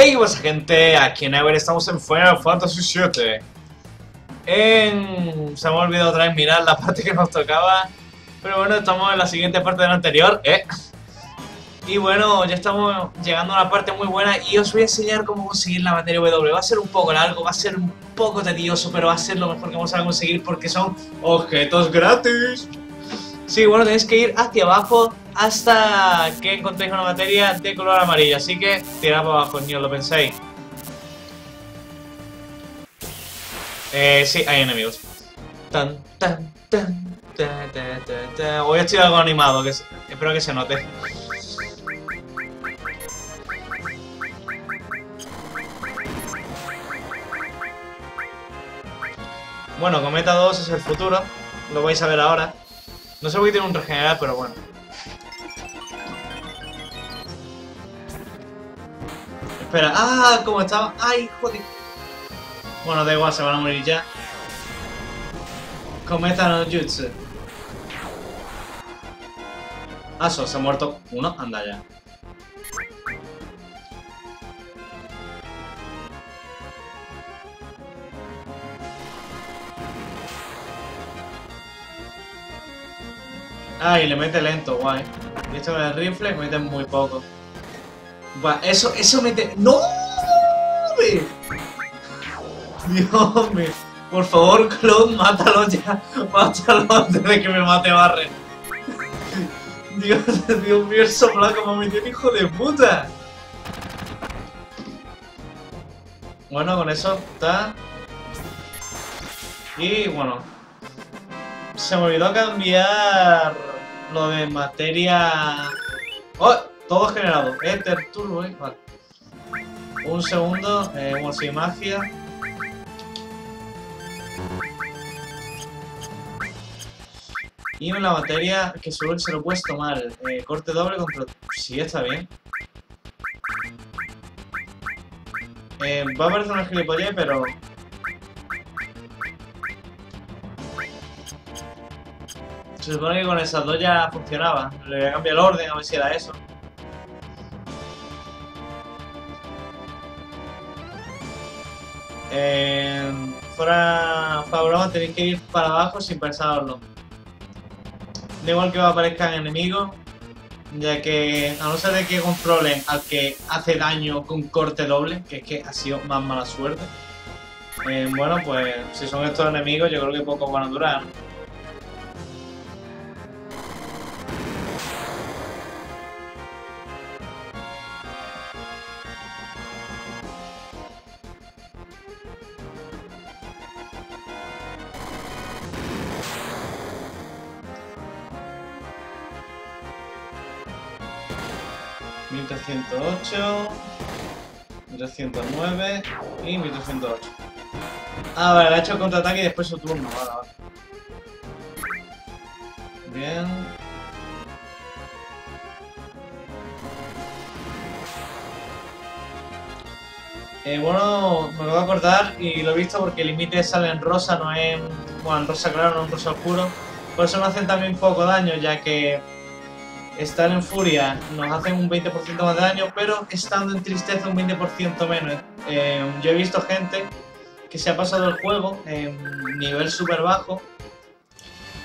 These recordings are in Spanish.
Hey, pues gente, aquí en Ever estamos en Final Fantasy VII. En... Se me ha olvidado otra vez mirar la parte que nos tocaba. Pero bueno, estamos en la siguiente parte de la anterior, ¿eh? Y bueno, ya estamos llegando a una parte muy buena y os voy a enseñar cómo conseguir la materia W. Va a ser un poco largo, va a ser un poco tedioso, pero va a ser lo mejor que vamos a conseguir porque son objetos gratis. Sí, bueno, tenéis que ir hacia abajo hasta que encontréis una materia de color amarillo. Así que tirad para abajo, ni os lo penséis. Eh, sí, hay enemigos. Tan, tan, tan, tan, tan, tan, tan. Hoy estoy algo animado, que espero que se note. Bueno, Cometa 2 es el futuro, lo vais a ver ahora. No sé por qué tiene un regenerar, pero bueno. Espera, ¡ah! ¿Cómo estaba? ¡Ay, joder! Bueno, da igual, se van a morir ya. Cometa no Jutsu. Ah, se ha muerto uno, anda ya. Ah, y le mete lento, guay. Y esto con el rifle mete muy poco. eso, eso mete... ¡No! Dios mío. Por favor, Clone, mátalo ya. Mátalo antes de que me mate Barret. Dios, Dios mío, el sopla como me tiene hijo de puta. Bueno, con eso está. Y bueno. Se me olvidó cambiar lo de materia... ¡Oh! Todo generado. Ether Turbo, ¿eh? Vale. Un segundo. Eh, un magia. Y una materia que solo se lo puedes tomar. Eh, corte doble contra... Sí, está bien. Eh, va a parecer una gilipollez, pero Se supone que con esas dos ya funcionaba. Le voy a cambiar el orden a ver si era eso. Eh, fuera favorable tenéis que ir para abajo sin pensarlo. Da igual que aparezcan enemigos, ya que a no ser de que controlen al que hace daño con corte doble, que es que ha sido más mala suerte. Eh, bueno, pues si son estos enemigos yo creo que poco van a durar. 1308, 1309 y 1308. Ah, vale, ha hecho el contraataque y después su turno. Vale, vale. Bien. Eh, bueno, me lo voy a acordar y lo he visto porque el límite sale en rosa, no en... Bueno, en rosa claro, no en rosa oscuro. Por eso me hacen también poco daño, ya que estar en furia nos hacen un 20% más de daño, pero estando en tristeza un 20% menos. Eh, yo he visto gente que se ha pasado el juego en nivel súper bajo,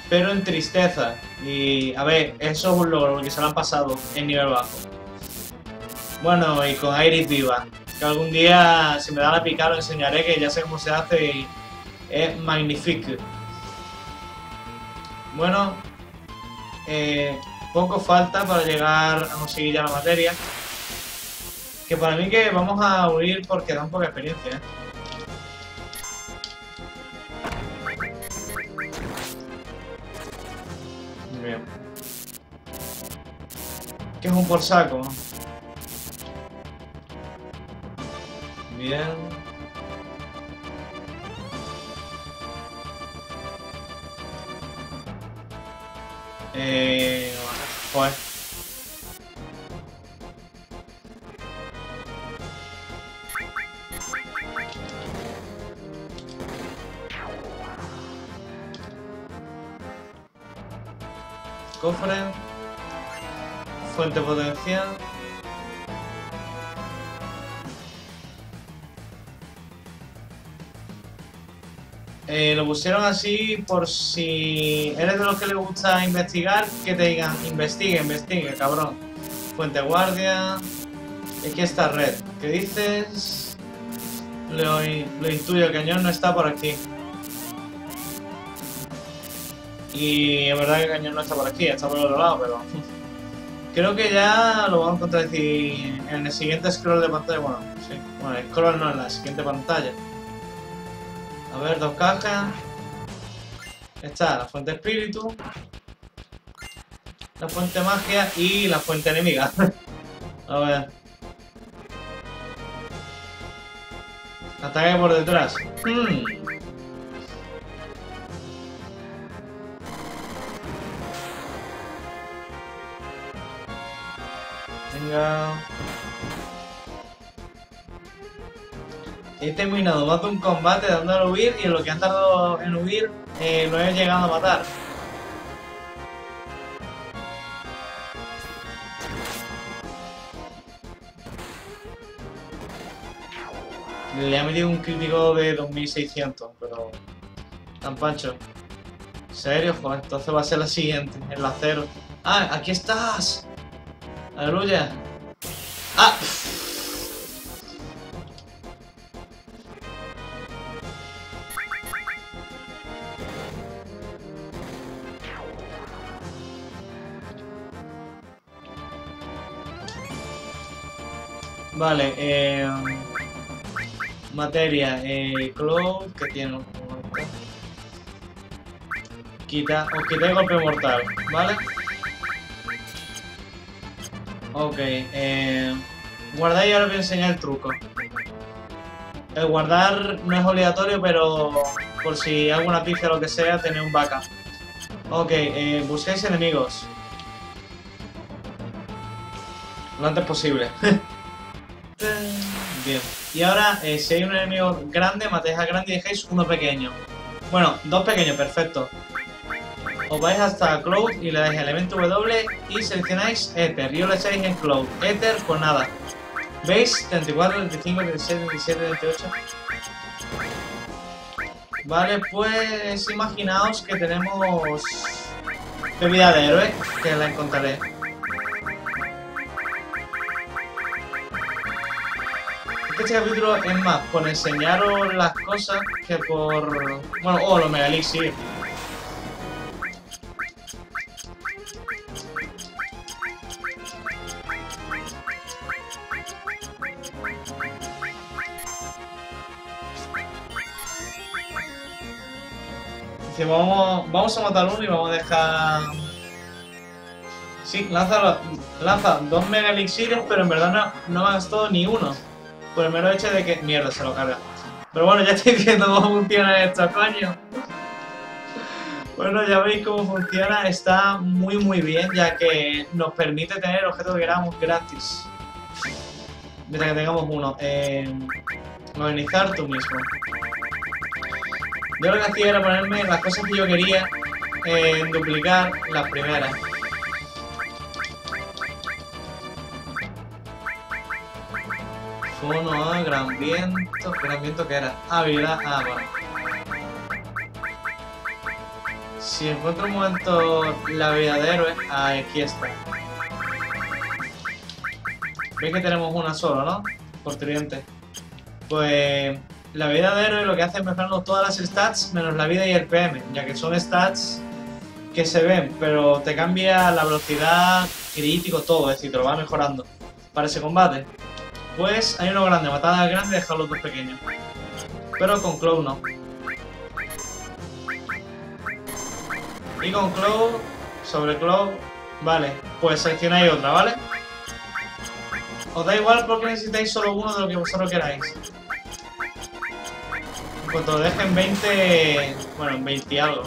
pero en tristeza. Y a ver, eso es un logro, porque se lo han pasado en nivel bajo. Bueno, y con Iris Viva, que algún día, si me da la picar, lo enseñaré, que ya sé cómo se hace y es magnífico. Bueno, eh, poco falta para llegar a conseguir ya la materia. Que para mí que vamos a huir porque dan poca experiencia, ¿eh? Bien. Que es un por saco. Bien. Eh... Joder. Cofre. Fuente potencial. Eh, lo pusieron así por si eres de los que le gusta investigar, que te digan, investigue, investigue, cabrón. Fuente guardia. Aquí está red. ¿Qué dices? Lo, lo intuyo, el cañón no está por aquí. Y es verdad que el cañón no está por aquí, está por el otro lado, pero... Creo que ya lo vamos a encontrar en el siguiente scroll de pantalla. Bueno, sí. Bueno, el scroll no, en la siguiente pantalla. Ver, dos cajas. Está la fuente espíritu. La fuente magia y la fuente enemiga. a ver. Ataque por detrás. Hmm. Venga. He terminado más de un combate dándole a huir y lo que han tardado en huir eh, lo he llegado a matar. Le ha metido un crítico de 2600, pero... Tan pancho. ¿En serio? Joder, entonces va a ser la siguiente, el acero. ¡Ah, aquí estás! ¡Aleluya! ¡Ah! Vale, eh, materia, eh, Cloud, que tiene un Quita, os quita el golpe mortal, ¿vale? Ok, eh, guardar y ahora voy a enseñar el truco. El guardar no es obligatorio, pero por si alguna pifia o lo que sea, tener un backup. Ok, eh, busquéis enemigos. Lo antes posible. Y ahora, eh, si hay un enemigo grande, matéis al grande y dejéis uno pequeño. Bueno, dos pequeños, perfecto. Os vais hasta Cloud y le dais elemento W y seleccionáis Ether. Y os lo echáis en Cloud. Ether, pues nada. ¿Veis? 34, 35, 37, 37, 38. Vale, pues imaginaos que tenemos bebida de héroe, que la encontraré. Este capítulo es más por enseñaros las cosas que por... Bueno, oh, los megalix, sí. Dice, vamos, vamos a matar uno y vamos a dejar... Sí, lanza, lanza dos megalixires, pero en verdad no, no ha gastado ni uno. Por el mero hecho de que... Mierda, se lo carga. Pero bueno, ya estoy viendo cómo funciona esto, coño. Bueno, ya veis cómo funciona. Está muy muy bien, ya que nos permite tener objetos que queramos gratis. Mientras que tengamos uno. Eh, modernizar tú mismo. Yo lo que hacía era ponerme las cosas que yo quería en duplicar las primeras. Uno a gran viento. ¿Gran viento que era? Habilidad. Ah, vale. Si encuentro un momento la vida de héroe, aquí está. Veis que tenemos una sola, ¿no? Por tridente. Pues la vida de héroe lo que hace es mejorarnos todas las stats menos la vida y el PM, ya que son stats que se ven, pero te cambia la velocidad, crítico, todo, es decir, te lo va mejorando para ese combate. Pues hay uno grande, matar al grande y dejar los dos pequeños. Pero con Clow no. Y con Clow, sobre Clow, vale, pues seleccionáis otra, ¿vale? Os da igual porque necesitáis solo uno de lo que vosotros queráis. En cuanto dejen 20... Bueno, 20 y algo.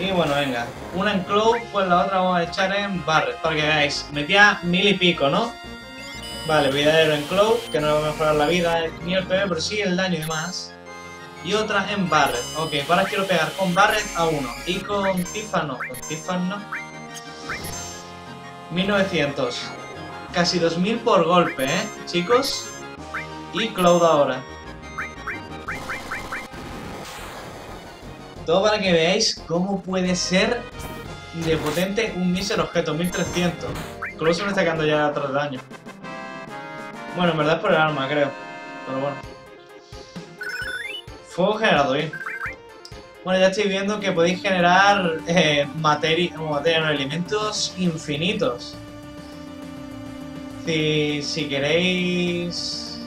Y bueno, venga. Una en Cloud, pues la otra vamos a echar en Barret, para que veáis. Metía mil y pico, ¿no? Vale, vida en Cloud, que no va a mejorar la vida ni el PV, pero sí el daño y demás. y otra en Barret. Ok, ahora quiero pegar con Barret a uno. Y con Tifa no. Con Tifa no. 1900. Casi 2000 por golpe, ¿eh? Chicos. Y Cloud ahora. Todo para que veáis cómo puede ser de potente un mísero objeto. 1300. Cloud se me está quedando ya atrás de daño. Bueno, en verdad es por el arma, creo. Pero bueno. Fuego generado, bien. Bueno, ya estoy viendo que podéis generar eh, materia, materia, no, elementos infinitos. Si, si queréis...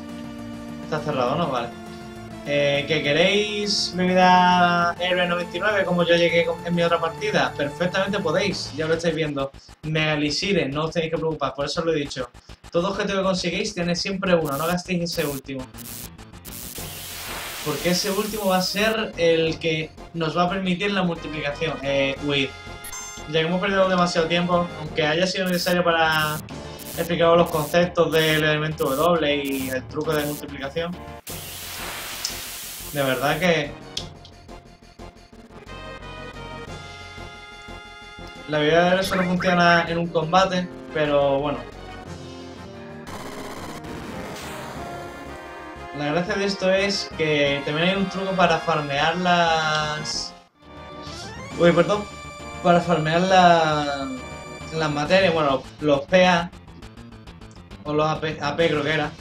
Está cerrado, ¿no? Vale. Eh, que queréis bebida R99 como yo llegué en mi otra partida, perfectamente podéis, ya lo estáis viendo. Megalisire, no os tenéis que preocupar, por eso lo he dicho. Todo objeto que conseguís tiene siempre uno, no gastéis ese último. Porque ese último va a ser el que nos va a permitir la multiplicación. Eh. Ya que hemos perdido demasiado tiempo, aunque haya sido necesario para explicar los conceptos del elemento W y el truco de multiplicación. De verdad que... La de solo funciona en un combate, pero bueno, La gracia de esto es que también hay un truco para farmear las... Uy, perdón. Para farmear la... las materias, bueno, los PA. O los AP, AP creo que era.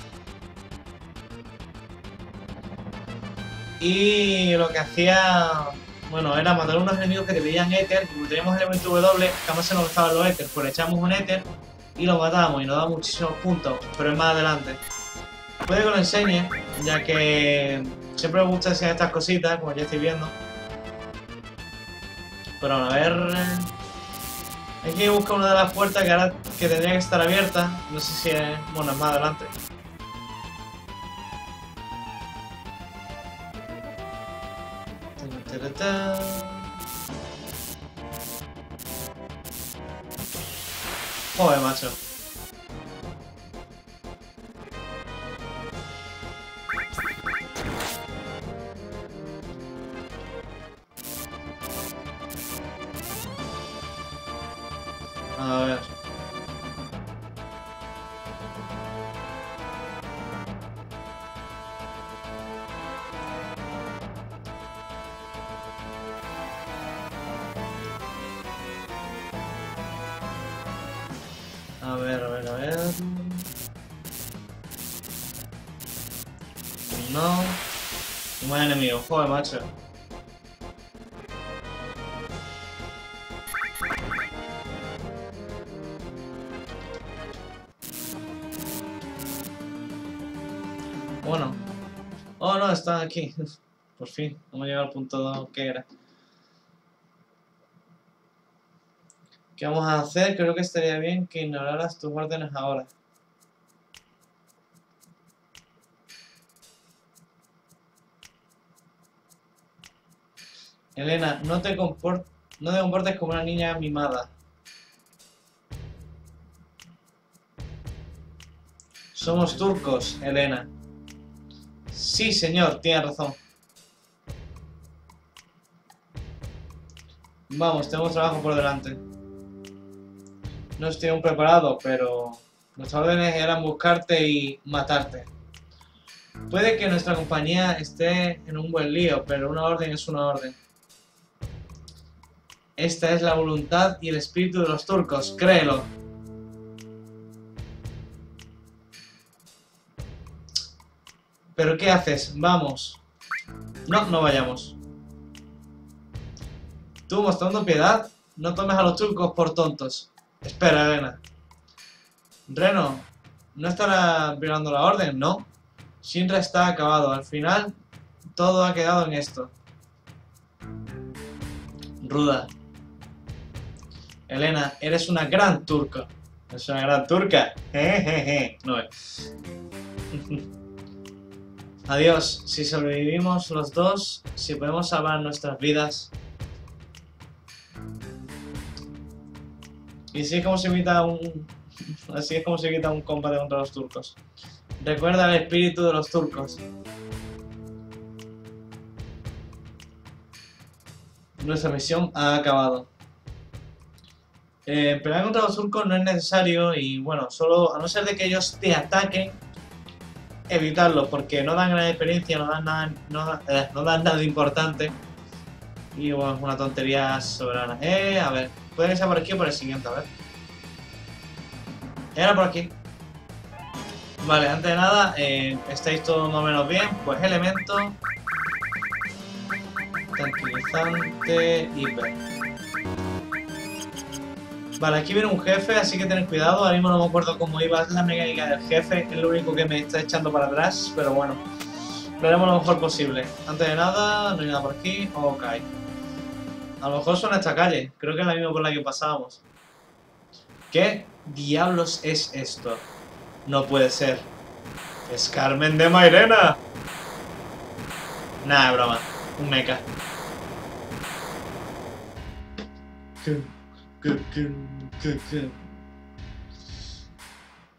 Y lo que hacía... Bueno, era matar unos enemigos que te pedían Ether. Como teníamos el elemento W, jamás se nos gastaban los Ether. Pues echamos un Ether y lo matamos y nos da muchísimos puntos. Pero es más adelante. Puede que lo enseñe, ya que siempre me gusta enseñar estas cositas, como ya estoy viendo. Pero a ver... Hay que buscar una de las puertas que ahora que tendría que estar abierta. No sé si es... Bueno, es más adelante. Joder, macho. A ver, a ver, a ver. No. Un buen enemigo. Joder, macho. Bueno. Oh, no, está aquí. Por fin, hemos llegado al punto que era. ¿Qué vamos a hacer? Creo que estaría bien que ignoraras tus órdenes ahora. Elena, no te, comportes como una niña mimada. Somos turcos, Elena. Sí, señor, tiene razón. Vamos, tenemos trabajo por delante. No estoy aún preparado, pero nuestras órdenes eran buscarte y matarte. Puede que nuestra compañía esté en un buen lío, pero una orden es una orden. Esta es la voluntad y el espíritu de los turcos, créelo. ¿Pero qué haces? Vamos. No, no vayamos. Tú, mostrando piedad, no tomes a los turcos por tontos. Espera, Elena. Reno, ¿no estará violando la orden? No. Shinra está acabado. Al final, todo ha quedado en esto. Ruda. Elena, eres una gran turca. Es una gran turca. Jejeje. No es. Adiós. Si sobrevivimos los dos, si podemos salvar nuestras vidas. Y así es como se evita un... Así es como se evita un combate contra los turcos. Recuerda el espíritu de los turcos. Nuestra misión ha acabado. Eh, pelear contra los turcos no es necesario y bueno, solo a no ser de que ellos te ataquen, evitarlo porque no dan gran experiencia, no dan nada, no, eh, no dan nada importante. Y bueno, es una tontería soberana. Eh, a ver, pueden ser por aquí o por el siguiente, a ver. Era por aquí. Vale, antes de nada, eh, estáis todos más o menos bien. Pues elemento. Tranquilizante, hiper. Vale, aquí viene un jefe, así que tened cuidado. Ahora mismo no me acuerdo cómo iba la mecánica del jefe. Es lo único que me está echando para atrás, pero bueno. Lo haremos lo mejor posible. Antes de nada, no hay nada por aquí. Ok. A lo mejor son esta calle. Creo que es la misma por la que pasábamos. ¿Qué diablos es esto? No puede ser. Es Carmen de Mairena. Nah, broma. Un mecha.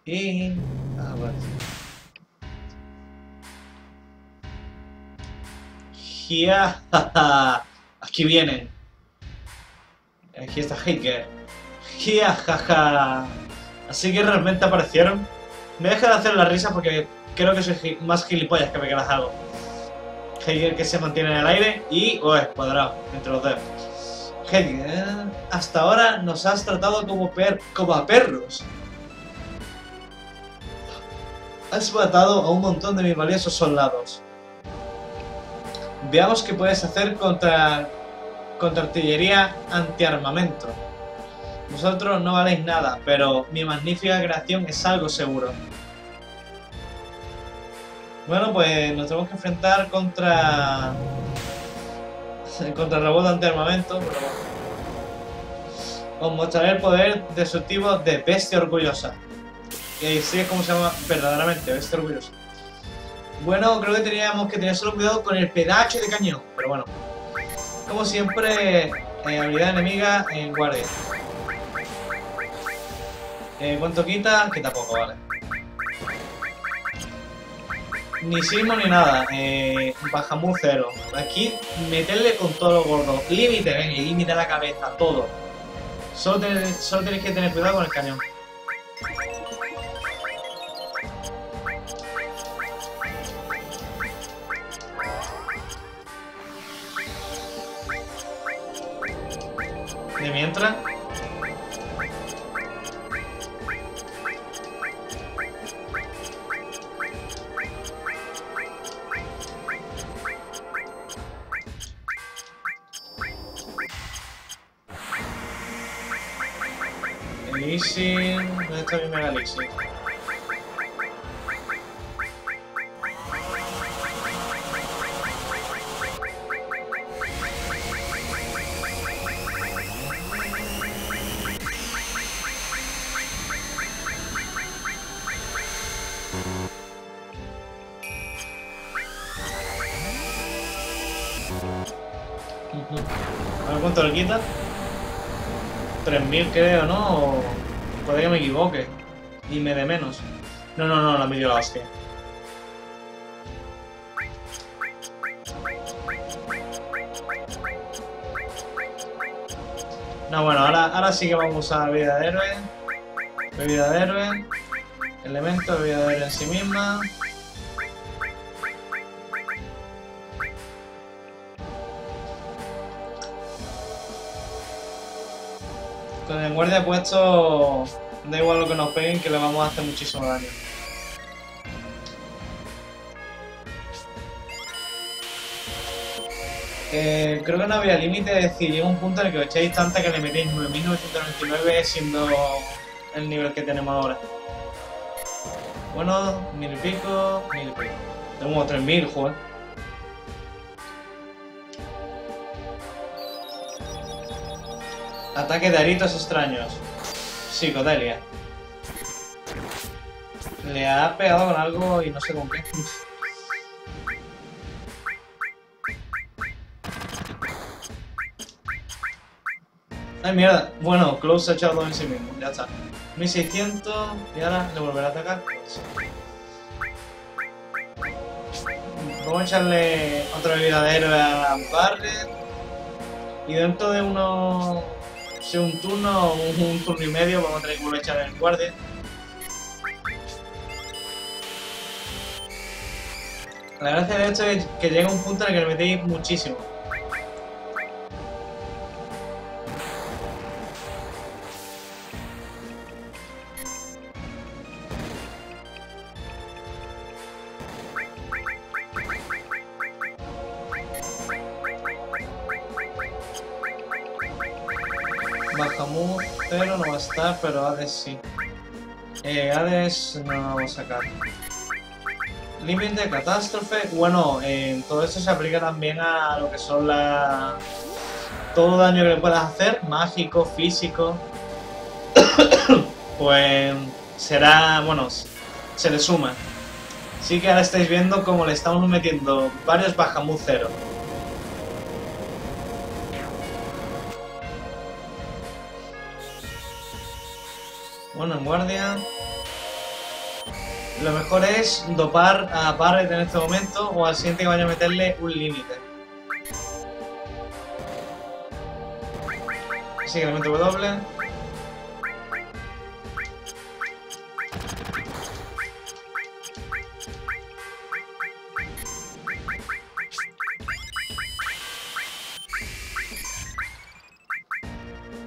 Y... Ah, vale. Ya, Aquí vienen. Aquí está Hitler. Ya, jaja. Así que realmente aparecieron. Me deja de hacer la risa porque creo que soy más gilipollas que me quedas algo. Heiger que se mantiene en el aire y... Oh, cuadrado, entre los dedos. Heiger, hasta ahora nos has tratado como, per como a perros. Has matado a un montón de mis valiosos soldados. Veamos qué puedes hacer contra, contra artillería antiarmamento. Vosotros no valéis nada, pero mi magnífica creación es algo seguro. Bueno, pues nos tenemos que enfrentar contra... contra el robot antiarmamento. Os mostraré el poder destructivo de Bestia Orgullosa. Y así es como se llama verdaderamente, Bestia Orgullosa. Bueno, creo que teníamos que tener solo cuidado con el pedacho de cañón. Pero bueno. Como siempre, eh, habilidad enemiga en guardia. Eh, ¿Cuánto quita? Quita poco, vale. Ni sismo ni nada. Eh, cero. Aquí, meterle con todo lo gordo. Límite, venga, límite a la cabeza, todo. Solo, solo tenéis que tener cuidado con el cañón. De mientras... cuánto le quita. 3000 creo, ¿no? O puede que me equivoque. Y me dé menos. No, no, no, la me dio la hostia. No, bueno, ahora, ahora sí que vamos a vida de héroe. Bebida de héroe. Elemento, bebida de héroe en sí misma. Con el guardia puesto, da igual lo que nos peguen, que le vamos a hacer muchísimo daño. Eh, creo que no había límite, es decir, llega un punto en el que os echáis tanta que le metéis 9.999 siendo el nivel que tenemos ahora. Bueno, mil y pico, mil y pico. Tenemos 3.000, joder. Ataque de aritos extraños. Psicodelia. Le ha pegado con algo y no sé con qué. Ay, mierda. Bueno, Close se ha echado en sí mismo. Ya está. 1600 y ahora le volverá a atacar. Vamos a echarle otra bebida de héroe a Barret. Y dentro de unos... Si un turno o un, turno y medio vamos a tener que volver a echar el guardia. La gracia de esto es que llega un punto en el que le metéis muchísimo. Pero Hades sí. Eh, Hades no lo vamos a sacar. Límite, catástrofe. Bueno, todo esto se aplica también a lo que son la... Todo daño que le puedas hacer, mágico, físico. pues será, bueno, se le suma. Sí que ahora estáis viendo cómo le estamos metiendo varios Bahamut cero. Bueno, en guardia. Lo mejor es dopar a Barret en este momento o al siguiente que vaya a meterle un límite. Así que le meto W.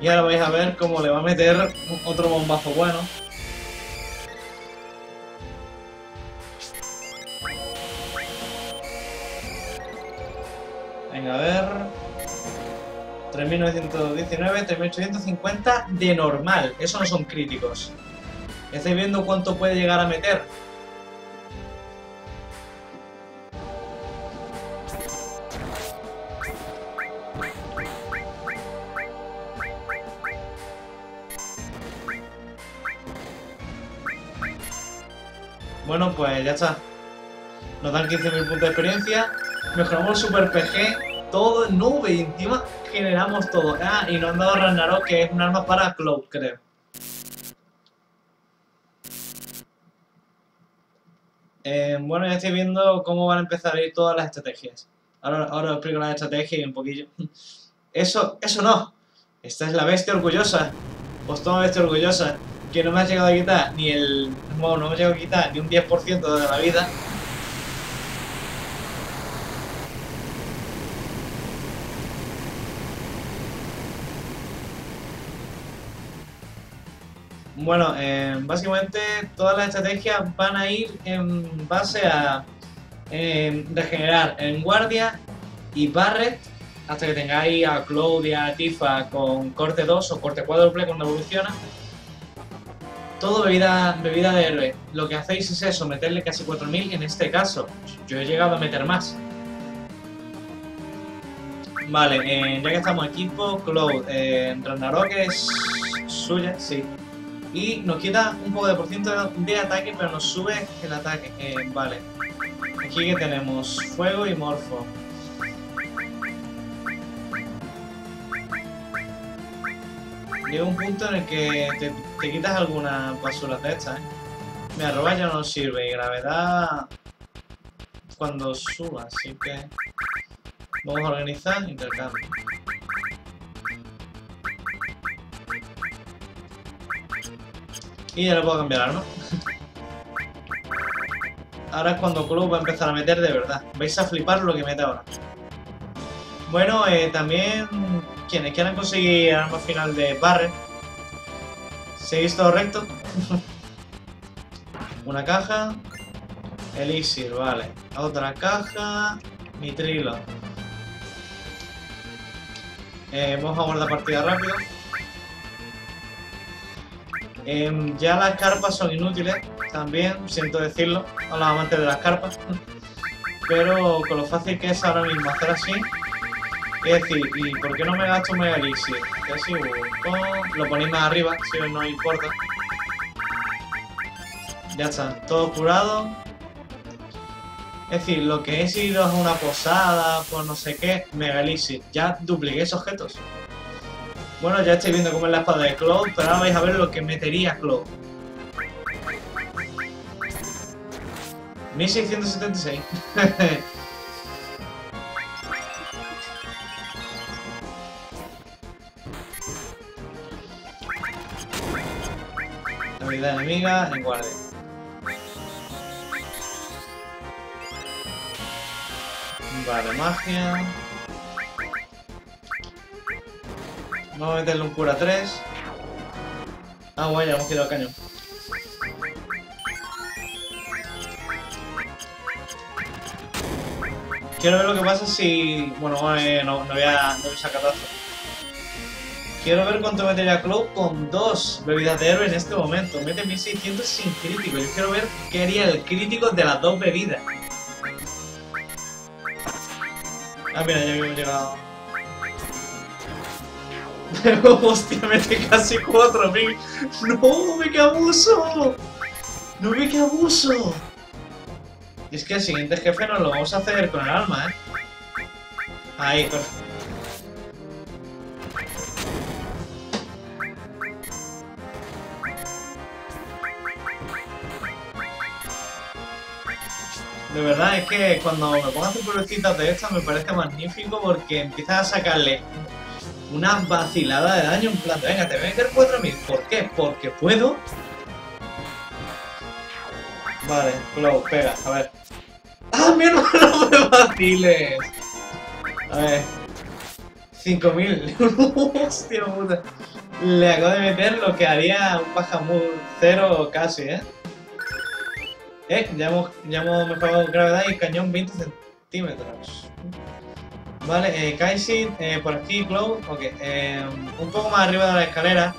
Y ahora vais a ver cómo le va a meter otro bombazo bueno. Venga, a ver... 3.919, 3.850 de normal. Eso no son críticos. ¿Estáis viendo cuánto puede llegar a meter? Bueno, pues ya está. Nos dan 15.000 puntos de experiencia. Mejoramos Super PG. Todo en nube. Y encima generamos todo. Ah, y nos han dado Ragnarok, que es un arma para Cloud, creo. Eh, bueno, ya estoy viendo cómo van a empezar a ir todas las estrategias. Ahora, ahora os explico las estrategias y un poquillo. Eso, eso no. Esta es la bestia orgullosa. Pues toma bestia orgullosa que no me ha llegado a quitar ni el... Bueno, no me ha llegado a quitar ni un 10% de la vida. Bueno, eh, básicamente todas las estrategias van a ir en base a eh, regenerar en guardia y Barret hasta que tengáis a Claudia, a Tifa con corte 2 o corte cuádruple cuando evoluciona todo bebida, bebida de héroe. Lo que hacéis es eso, meterle casi 4.000 en este caso. Yo he llegado a meter más. Vale, eh, ya que estamos equipo, Cloud, eh, Ragnarok es suya, sí. Y nos quita un poco de por ciento de ataque, pero nos sube el ataque. Eh, vale. Aquí que tenemos fuego y morfo. Llega un punto en el que te, quitas alguna basura de estas, ¿eh? Mi arroba ya no sirve y gravedad cuando suba, así que vamos a organizar intercambio. Y ya le puedo cambiar arma. Ahora es cuando Club va a empezar a meter de verdad. Vais a flipar lo que mete ahora. Bueno, eh, también quienes quieran conseguir arma final de Barret, ¿seguís todo recto? Una caja, elixir, vale. Otra caja, mitrilo. Eh, vamos a guardar partida rápido. Em, ya las carpas son inútiles, también, siento decirlo, a los amantes de las carpas. Pero con lo fácil que es ahora mismo hacer así, es decir, ¿y por qué no me gasto Mega Elixir? Lo ponéis más arriba, si no importa. Ya está, todo curado. Es decir, lo que es ir a una posada, por no sé qué, Mega. Ya dupliqué esos objetos. Bueno, ya estáis viendo cómo es la espada de Cloud, pero ahora vais a ver lo que metería Cloud. 1676. Habilidad enemiga en guardia. Vale, magia. Vamos a meterle un cura 3. Ah, ya hemos quitado el cañón. Quiero ver lo que pasa si... Bueno, eh, no, no, voy a, no voy a sacar Quiero ver cuánto metería Cloud con dos bebidas de héroe en este momento. Mete 1600 sin crítico. Yo quiero ver qué haría el crítico de las dos bebidas. Ah, mira, ya habíamos llegado. Hostia, mete casi 4000. ¡No! ¡Me que abuso! ¡No me que abuso! Y es que el siguiente jefe nos lo vamos a hacer con el alma, ¿eh? Ahí, perfecto. De verdad, es que cuando me pongo a hacer de estas me parece magnífico porque empiezas a sacarle una vacilada de daño en plan venga, te voy a meter 4000. ¿Por qué? Porque puedo. Vale, Glow, pega, a ver. ¡Ah, mi hermano, no me vaciles! A ver. 5000. Hostia puta. Le acabo de meter lo que haría un Bajamur cero casi, ¿eh? Eh, ya hemos, ya gravedad y cañón 20 centímetros. Vale, eh, eh, por aquí, Cloud, ok. Eh, un poco más arriba de la escalera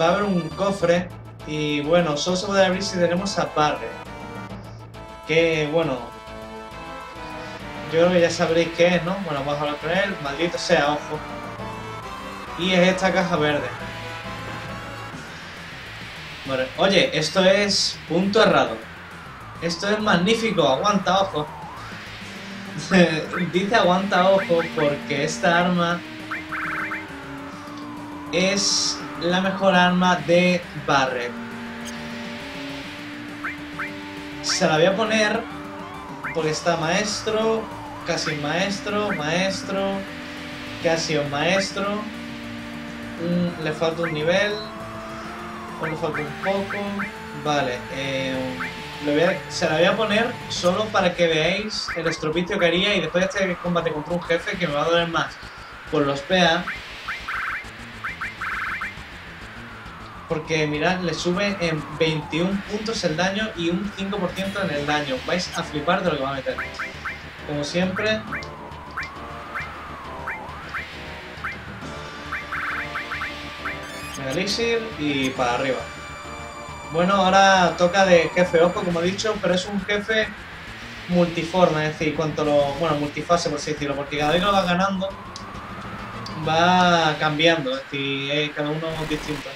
va a haber un cofre y bueno, solo se puede abrir si tenemos a Barre. Que bueno, yo creo que ya sabréis qué es, ¿no? Bueno, vamos a hablar con él, maldito sea, ojo. Y es esta caja verde. Oye, esto es punto errado. Esto es magnífico, aguanta ojo. Dice aguanta ojo porque esta arma es la mejor arma de Barret. Se la voy a poner porque está maestro, casi maestro, maestro, casi un maestro. le falta un nivel. Bueno, falta un poco. Vale, eh, se la voy a poner solo para que veáis el estropicio que haría y después de este combate contra un jefe que me va a doler más por los PA. Porque mirad, le sube en 21 puntos el daño y un 5% en el daño. Vais a flipar de lo que va a meter. Como siempre, Y para arriba. Bueno, ahora toca de jefe ojo, como he dicho, pero es un jefe multiforme, es decir, cuanto lo... bueno, multifase por así decirlo, porque cada vez que lo vas ganando va cambiando, es decir, cada uno es distinto.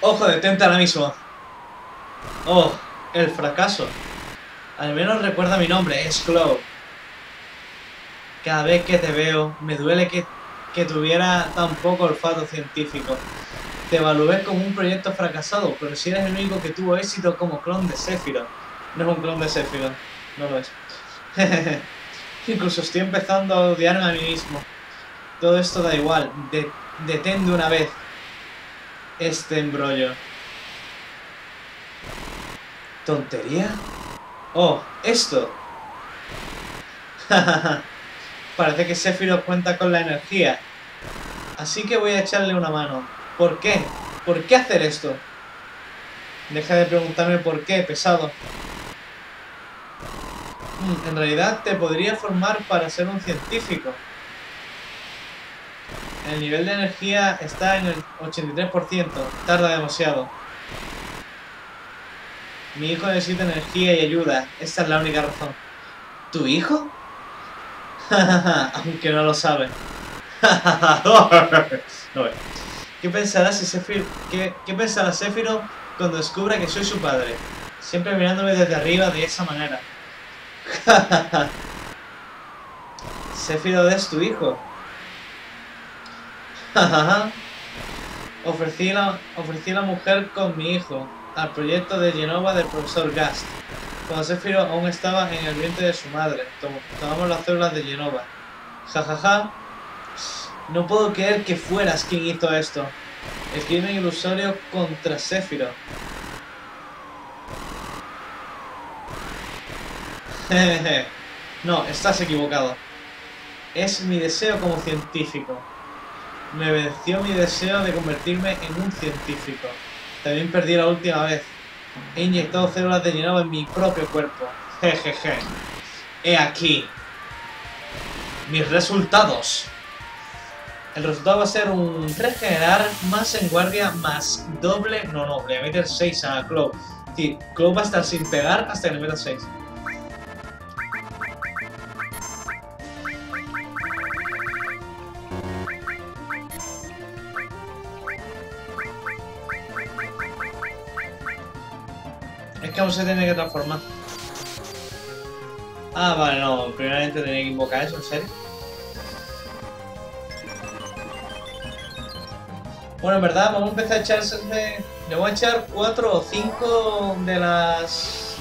Ojo, detente ahora mismo. Oh, el fracaso. Al menos recuerda mi nombre, es Cloud. Cada vez que te veo, me duele que que tuviera tan poco olfato científico. Te evalué como un proyecto fracasado, pero si eres el único que tuvo éxito como clon de Sephiroth. No es un clon de Sephiroth, no lo es. Incluso estoy empezando a odiarme a mí mismo. Todo esto da igual, de detén de una vez este embrollo. ¿Tontería? Oh, esto. Parece que Sephiroth cuenta con la energía. Así que voy a echarle una mano. ¿Por qué? ¿Por qué hacer esto? Deja de preguntarme por qué, pesado. Hmm, en realidad te podría formar para ser un científico. El nivel de energía está en el 83%. Tarda demasiado. Mi hijo necesita energía y ayuda. Esta es la única razón. ¿Tu hijo? Aunque no lo sabe. ¿Qué pensará si qué, qué pensará Sephiroth cuando descubra que soy su padre? Siempre mirándome desde arriba de esa manera. Sephiroth es tu hijo. ofrecí, la, ofrecí la mujer con mi hijo al proyecto de Genova del profesor Gast. Cuando Sephiroth aún estaba en el vientre de su madre, tomamos las células de Genova. Jajaja. No puedo creer que fueras quien hizo esto. Escribe ilusorio contra Sephiroth. no, estás equivocado. Es mi deseo como científico. Me venció mi deseo de convertirme en un científico. También perdí la última vez. He inyectado células de llenado en mi propio cuerpo. Jejeje. He aquí. Mis resultados. El resultado va a ser un regenerar más en guardia más doble. No, no, le voy a meter 6 a Clow. Sí, Clow va a estar sin pegar hasta que le meta 6. Aún se tiene que transformar. Ah, vale, no. Primeramente tenía que invocar eso, ¿en serio? Bueno, en verdad, vamos a empezar a echarse. Le voy a echar 4 o 5 de las...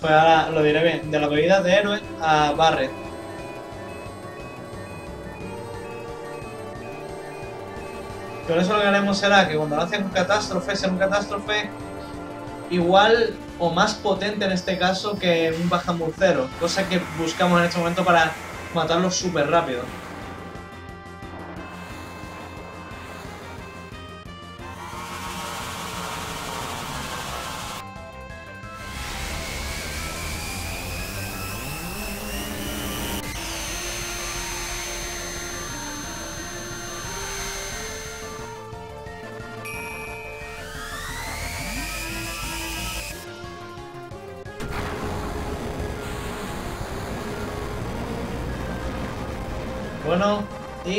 Pues ahora lo diré bien. De las bebidas de héroe a Barret. Con eso lo que haremos será que cuando lancen un catástrofe, sea un catástrofe igual o más potente en este caso que un bajamurcero, cosa que buscamos en este momento para matarlo súper rápido.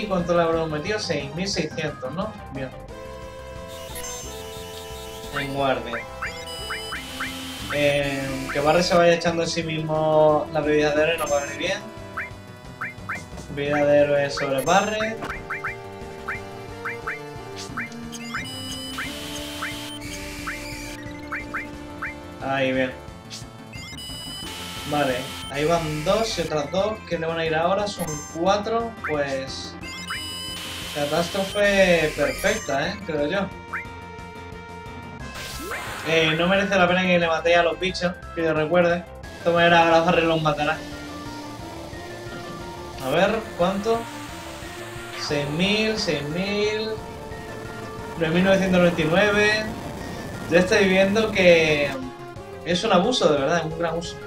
Cuánto le habremos metido? 6.600, ¿no? Bien. En guardia. Eh, que Barre se vaya echando en sí mismo la bebida de héroe no va a venir bien. Bebida de héroe sobre Barre. Ahí, bien. Vale, ahí van dos y otras dos que le van a ir ahora, son cuatro, pues... Catástrofe perfecta, ¿eh? Creo yo. Eh, no merece la pena que le matéis a los bichos, que yo recuerde. De manera ahora Barry los matará. A ver, ¿cuánto? 6.000, 6.000... 9.999... Ya estoy viendo que es un abuso, de verdad, es un gran uso.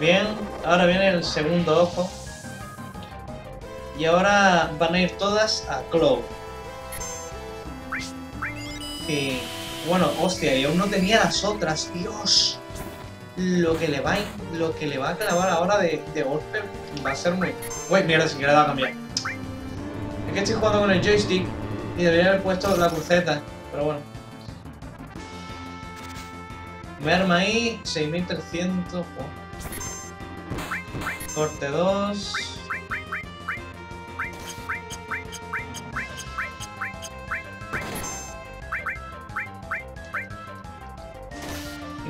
Bien, ahora viene el segundo ojo. Y ahora van a ir todas a Clow. Y... Bueno, hostia, y aún no tenía las otras, Dios. Lo que le va a, lo que le va a clavar ahora de, de golpe va a ser muy... Uy, mierda, si le va a cambiar. Es que estoy jugando con el joystick y debería haber puesto la cruceta, pero bueno. Merma ahí, 6300. Oh. Corte 2.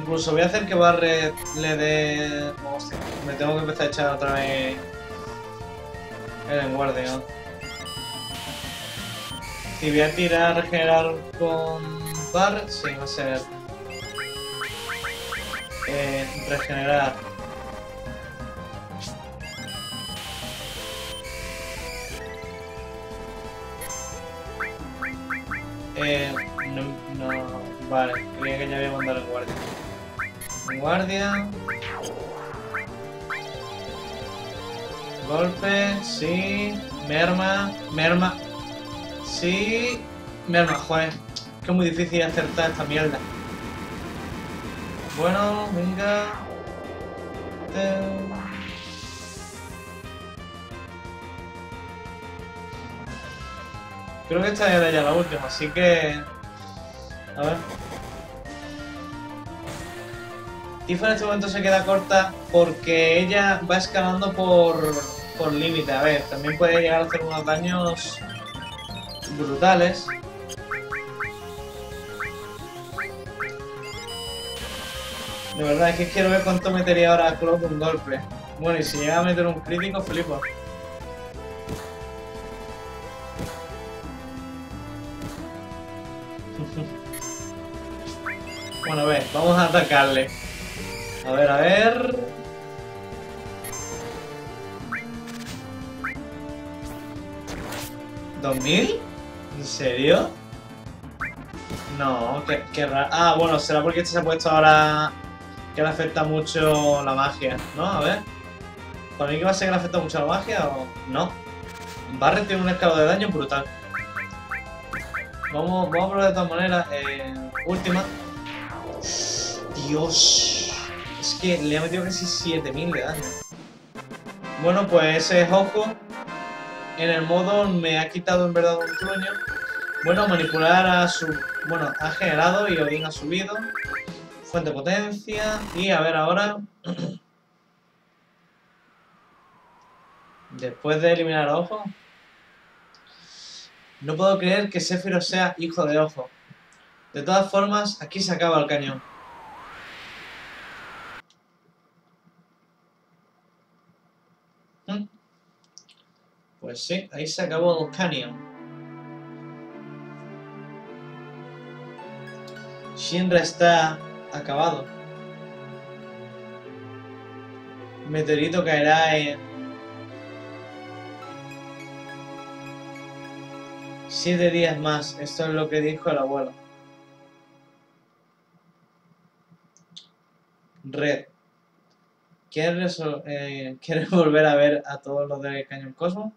Incluso voy a hacer que Barret le dé... Hostia, me tengo que empezar a echar otra vez el enguardia. Y voy a tirar regenerar con Barret. Sí, va a ser... Eh, regenerar Eh, no, no, vale, creía que ya había mandado el guardia. Guardia. Golpe, sí. Merma, merma. Sí. Merma, joder. Que es muy difícil acertar esta mierda. Bueno, venga. Creo que esta era ya la última, así que... A ver. Tifa en este momento se queda corta porque ella va escalando por, por límite. A ver, también puede llegar a hacer unos daños brutales. De verdad, es que quiero ver cuánto metería ahora a Claw con golpe. Bueno, y si llega a meter un crítico, flipo. bueno, a ver, vamos a atacarle. A ver, a ver... ¿2000? ¿En serio? No, qué, raro. Ah, bueno, será porque este se ha puesto ahora que le afecta mucho la magia, ¿no? A ver. ¿Para mí que va a ser que le afecta mucho la magia o no? Barret tiene un escalo de daño brutal. Vamos, vamos a probar de todas maneras. Eh, última. Dios. Es que le ha metido casi 7000 de daño. Bueno, pues ese es ojo. En el modo me ha quitado en verdad un truño. Bueno, manipular a su... Bueno, ha generado y Odin ha subido. Fuente potencia. Y a ver ahora... Después de eliminar a Ojo... No puedo creer que Sephiroth sea hijo de Ojo. De todas formas, aquí se acaba el cañón. Pues sí, ahí se acabó el cañón. Shinra está acabado. meteorito caerá en... Siete días más. Esto es lo que dijo el abuelo. Red. ¿Quieres, eh, ¿Quieres volver a ver a todos los de Cañón Cosmo?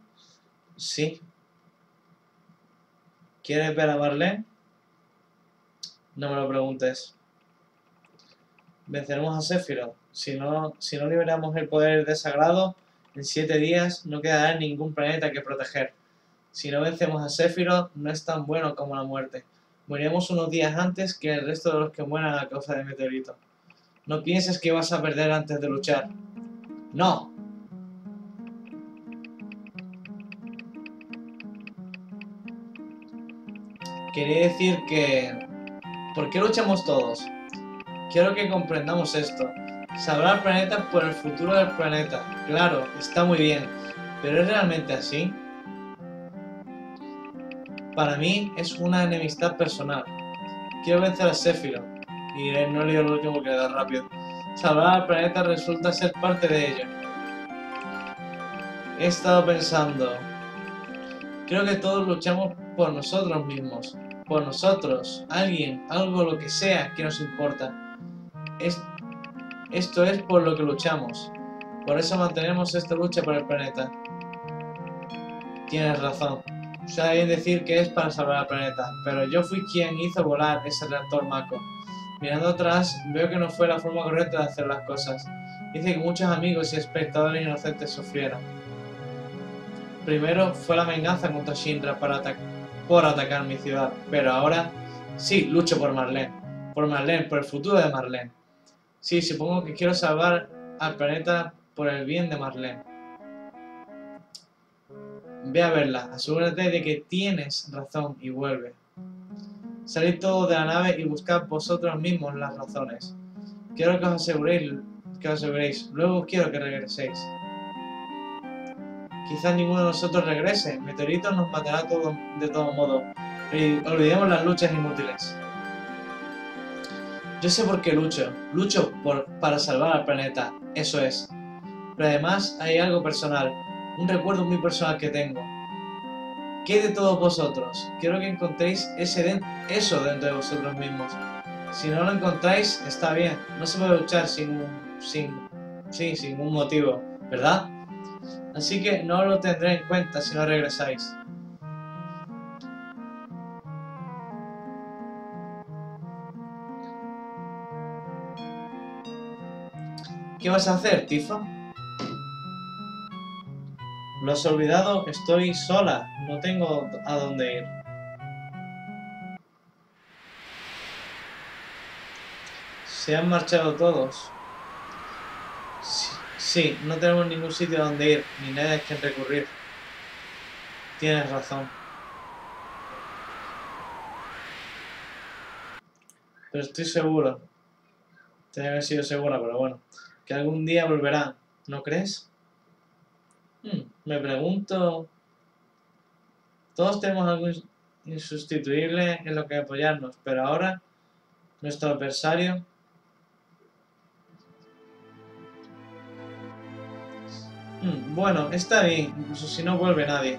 Sí. ¿Quieres ver a Marlene? No me lo preguntes. Venceremos a Sephiroth. Si no, si no liberamos el poder desagrado, en siete días no quedará ningún planeta que proteger. Si no vencemos a Sephiroth, no es tan bueno como la muerte. Moriremos unos días antes que el resto de los que mueran a causa de meteorito. No pienses que vas a perder antes de luchar. ¡No! Quería decir que ¿Por qué luchamos todos? Quiero que comprendamos esto. Salvar al planeta por el futuro del planeta. Claro, está muy bien. ¿Pero es realmente así? Para mí es una enemistad personal. Quiero vencer a Sephiroth. Y no leo lo último que da rápido. Salvar al planeta resulta ser parte de ello. He estado pensando... Creo que todos luchamos por nosotros mismos por nosotros, alguien, algo, lo que sea que nos importa. Es, esto es por lo que luchamos. Por eso mantenemos esta lucha por el planeta. Tienes razón. Está bien decir que es para salvar al planeta, pero yo fui quien hizo volar ese reactor Mako. Mirando atrás, veo que no fue la forma correcta de hacer las cosas. Dice que muchos amigos y espectadores inocentes sufrieron. Primero fue la venganza contra Shinra para por atacar mi ciudad. Pero ahora sí, lucho por Marlene. Por Marlene, por el futuro de Marlene. Sí, supongo que quiero salvar al planeta por el bien de Marlene. Ve a verla, asegúrate de que tienes razón y vuelve. Salid todos de la nave y buscad vosotros mismos las razones. Quiero que os aseguréis, que os aseguréis. Luego quiero que regreséis. Quizás ninguno de nosotros regrese. Meteorito nos matará todo, de todo modo. Olvidemos las luchas inútiles. Yo sé por qué lucho. Lucho para salvar al planeta. Eso es. Pero además hay algo personal. Un recuerdo muy personal que tengo. ¿Qué de todos vosotros? Quiero que encontréis ese eso dentro de vosotros mismos. Si no lo encontráis, está bien. No se puede luchar sin sin, sí, sin un motivo, ¿verdad? Así que no lo tendré en cuenta si no regresáis. ¿Qué vas a hacer, Tifa? Lo has olvidado, estoy sola, no tengo a dónde ir. Se han marchado todos. Sí, no tenemos ningún sitio donde ir, ni nadie a quien recurrir. Tienes razón. Pero estoy seguro. Tenía que haber sido segura, pero bueno. Que algún día volverá, ¿no crees? Hmm, me pregunto... Todos tenemos algún... insustituible en lo que apoyarnos, pero ahora nuestro adversario Hmm, bueno, está bien, incluso si no vuelve nadie.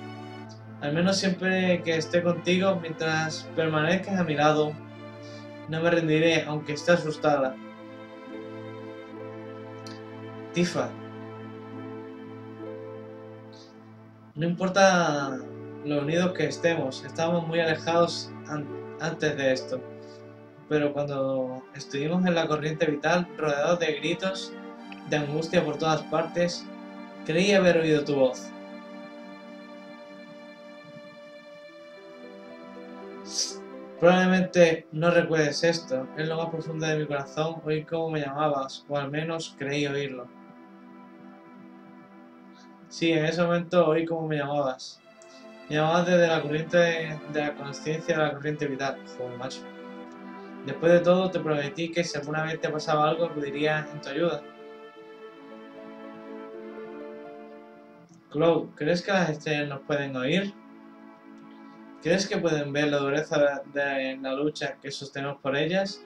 Al menos siempre que esté contigo, mientras permanezcas a mi lado, no me rendiré, aunque esté asustada. Tifa. No importa lo unidos que estemos, estábamos muy alejados antes de esto. Pero cuando estuvimos en la corriente vital, rodeados de gritos, de angustia por todas partes, Creí haber oído tu voz. Probablemente no recuerdes esto. En lo más profundo de mi corazón oí cómo me llamabas, o al menos creí oírlo. Sí, en ese momento oí cómo me llamabas. Me llamabas desde la corriente de, la conciencia de la corriente vital. Joder, macho. Después de todo, te prometí que si alguna vez te pasaba algo, acudiría en tu ayuda. Chloe, ¿crees que las estrellas nos pueden oír? ¿Crees que pueden ver la dureza de la lucha que sostenemos por ellas?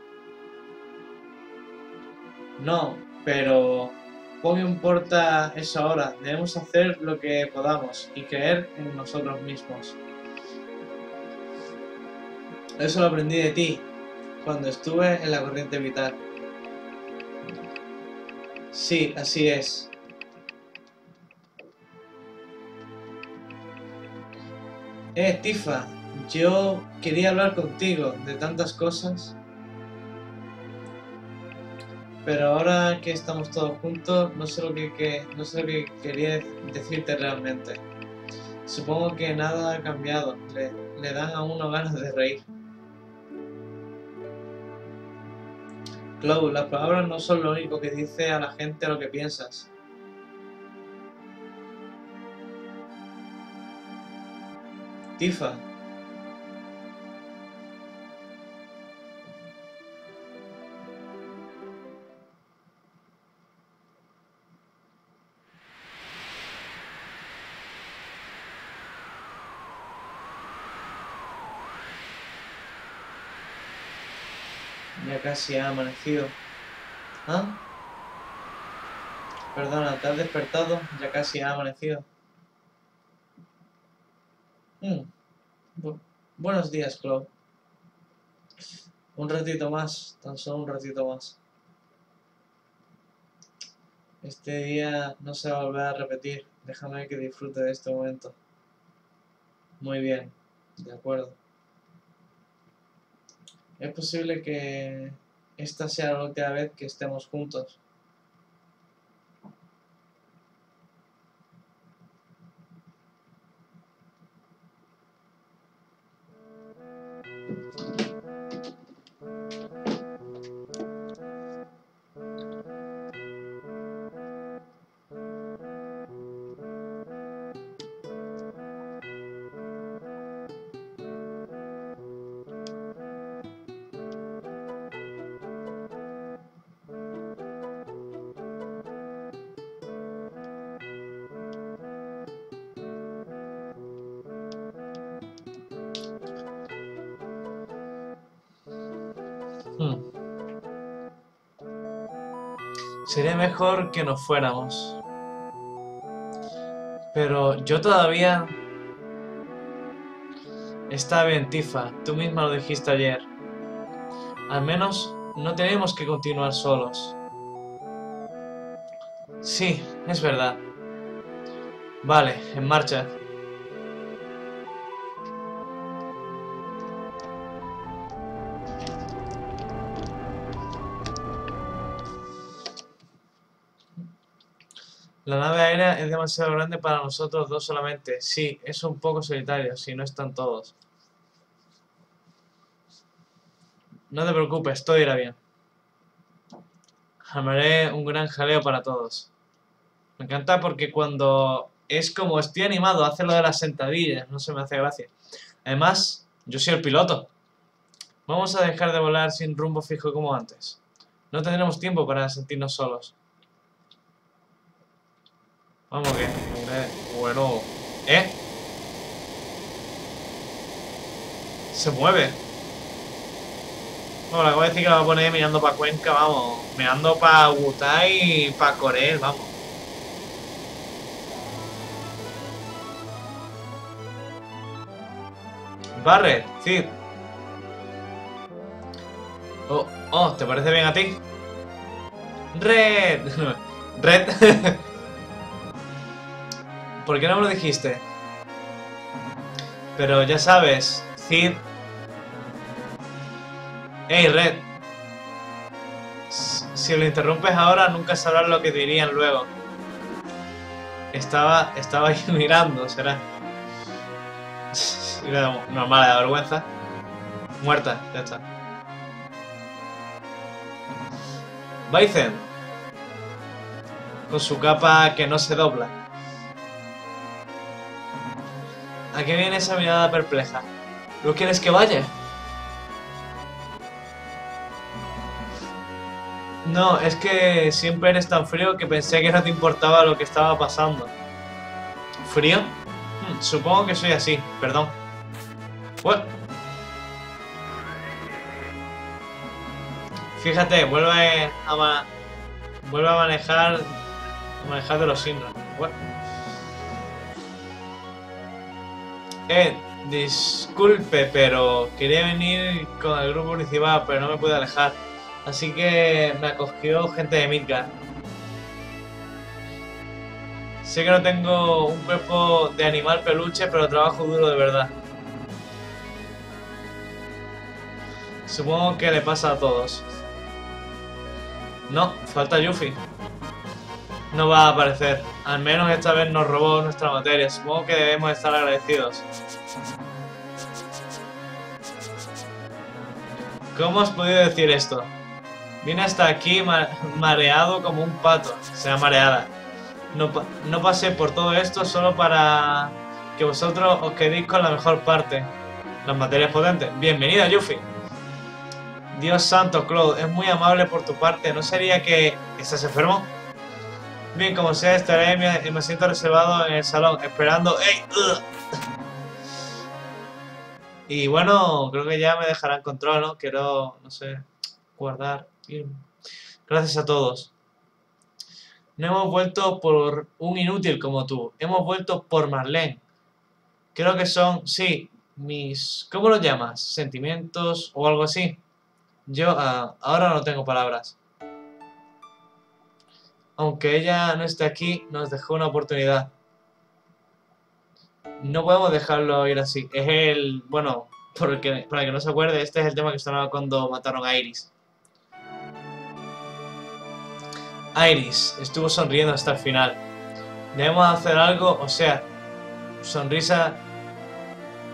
No, pero poco importa eso ahora. Debemos hacer lo que podamos y creer en nosotros mismos. Eso lo aprendí de ti cuando estuve en la corriente vital. Sí, así es. Eh, Tifa, yo quería hablar contigo de tantas cosas. Pero ahora que estamos todos juntos, no sé lo que, no sé lo que quería decirte realmente. Supongo que nada ha cambiado. Le, le dan a uno ganas de reír. Chloe, las palabras no son lo único que dice a la gente lo que piensas. Tifa. Casi ha amanecido. ¿Ah? Perdona, ¿te has despertado? Ya casi ha amanecido. Mm. buenos días, Chloe. Un ratito más, tan solo un ratito más. Este día no se va a volver a repetir. Déjame que disfrute de este momento. Muy bien, de acuerdo. Es posible que esta sea la última vez que estemos juntos. Sería mejor que nos fuéramos. Pero yo todavía... Está bien, Tifa. Tú misma lo dijiste ayer. Al menos no tenemos que continuar solos. Sí, es verdad. Vale, en marcha. La nave aérea es demasiado grande para nosotros dos solamente. Sí, es un poco solitario, si no están todos. No te preocupes, todo irá bien. Armaré un gran jaleo para todos. Me encanta porque cuando es como estoy animado a hacer lo de las sentadillas, no se me hace gracia. Además, yo soy el piloto. Vamos a dejar de volar sin rumbo fijo como antes. No tendremos tiempo para sentirnos solos. Vamos que... Eh, bueno... ¿Eh? Se mueve. Bueno, le acabo de decir que la voy a poner mirando para Cuenca, vamos. Mirando para Wutai y para Corel, vamos. Barret, Cid. Oh, oh, ¿te parece bien a ti? Red. Red. ¿Por qué no me lo dijiste? Pero ya sabes, Cid... Hey, Red. Si lo interrumpes ahora, nunca sabrás lo que dirían luego. Estaba, estaba ahí mirando, será. Normal, de vergüenza. Muerta, ya está. Baizen. Con su capa que no se dobla. ¿A qué viene esa mirada perpleja? ¿No quieres que vaya? No, es que siempre eres tan frío que pensé que no te importaba lo que estaba pasando. ¿Frío? Hmm, supongo que soy así, perdón. Fíjate, vuelve a, vuelve a manejar a manejar de los signos. Eh, disculpe, pero quería venir con el grupo principal, pero no me pude alejar. Así que me acogió gente de Midgar. Sé que no tengo un cuerpo de animal peluche, pero trabajo duro de verdad. Supongo que le pasa a todos. No, falta Yuffie. No va a aparecer. Al menos esta vez nos robó nuestra materia. Supongo que debemos estar agradecidos. ¿Cómo has podido decir esto? Viene hasta aquí mareado como un pato. Sea mareada. No, no pasé por todo esto solo para que vosotros os quedéis con la mejor parte. Las materias potentes. Bienvenida, Yuffie. Dios santo, Claude, es muy amable por tu parte. ¿No sería que estás enfermo? Bien, como sea, estaré y me siento reservado en el salón, esperando... ¡Ey! Y bueno, creo que ya me dejarán control, ¿no? Quiero, no sé, guardar. Gracias a todos. No hemos vuelto por un inútil como tú. Hemos vuelto por Marlene. Creo que son, sí, mis... ¿Cómo lo llamas? ¿Sentimientos o algo así? Yo ah, ahora no tengo palabras. Aunque ella no esté aquí, nos dejó una oportunidad. No podemos dejarlo ir así. Es el... Bueno, porque, para que no se acuerde, este es el tema que sonaba cuando mataron a Iris. Iris estuvo sonriendo hasta el final. Debemos hacer algo, o sea, sonrisa...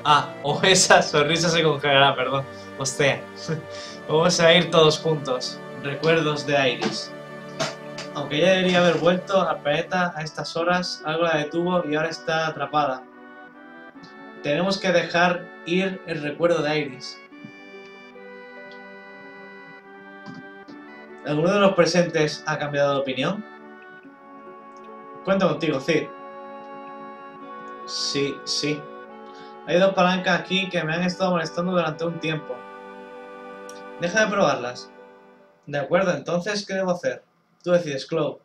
Ah, o esa sonrisa se congelará, perdón. O sea, vamos a ir todos juntos. Recuerdos de Iris. Aunque ella debería haber vuelto al planeta a estas horas, algo la detuvo y ahora está atrapada. Tenemos que dejar ir el recuerdo de Iris. ¿Alguno de los presentes ha cambiado de opinión? Cuento contigo, Cid. Sí, sí. Hay dos palancas aquí que me han estado molestando durante un tiempo. Deja de probarlas. De acuerdo, entonces, ¿qué debo hacer? Tú decides, Clow.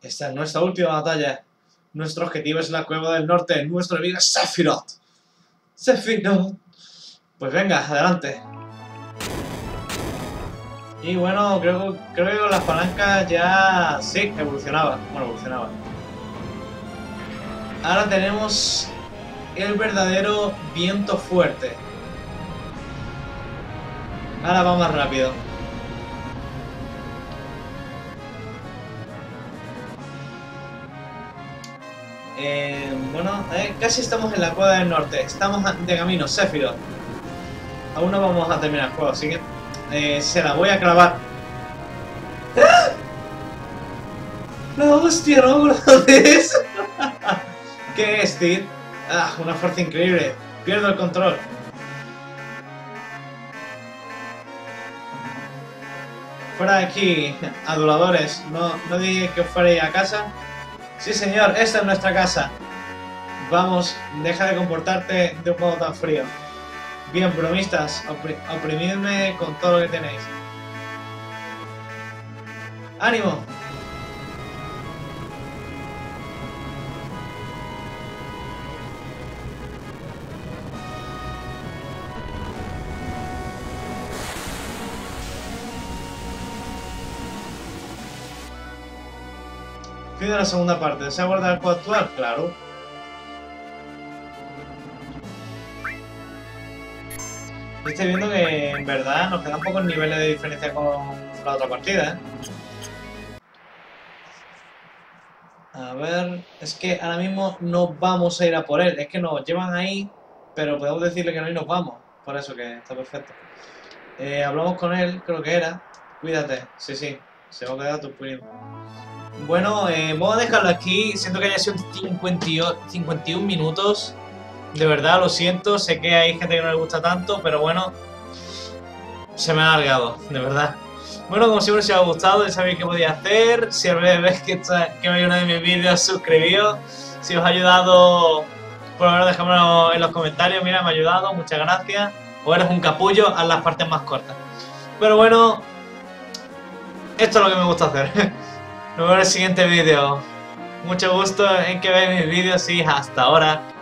Esta es nuestra última batalla. Nuestro objetivo es la cueva del norte. Nuestro enemigo es Sephiroth. Sephiroth. Pues venga, adelante. Y bueno, creo, que las palancas ya... Sí, evolucionaba. Bueno, evolucionaba. Ahora tenemos el verdadero viento fuerte. Ahora va más rápido. Eh, bueno, eh, casi estamos en la cueva del norte. Estamos de camino, Sephiroth. Aún no vamos a terminar el juego, así que eh, se la voy a clavar. ¡Ah! ¡No, hostia, no de eso! ¿Qué es, Steve? Ah, una fuerza increíble. Pierdo el control. Fuera de aquí, aduladores. ¿No, no dije que os fuerais a casa? Sí, señor, esta es nuestra casa. Vamos, deja de comportarte de un modo tan frío. Bien, bromistas, oprimidme con todo lo que tenéis. ¡Ánimo! De la segunda parte. ¿Desea guardar el actual? Claro. Estoy viendo que en verdad nos quedan pocos niveles de diferencia con la otra partida, ¿eh? A ver, es que ahora mismo no vamos a ir a por él. Es que nos llevan ahí, pero podemos decirle que no y nos vamos. Por eso que está perfecto. Eh, hablamos con él, creo que era. Cuídate. Sí, sí. Se va a quedar tu primo. Bueno, eh, vamos a dejarlo aquí. Siento que haya sido 51 minutos. De verdad, lo siento. Sé que hay gente que no le gusta tanto, pero bueno. Se me ha alargado, de verdad. Bueno, como siempre, si os ha gustado, ya sabéis qué podía hacer. Si a veces que, que veis uno de mis vídeos, suscribíos. Si os ha ayudado, por favor, dejadmelo en los comentarios. Mira, me ha ayudado, muchas gracias. O eres un capullo, haz las partes más cortas. Pero bueno, esto es lo que me gusta hacer. Nos vemos en el siguiente vídeo. Mucho gusto en que veáis mis vídeos y hasta ahora.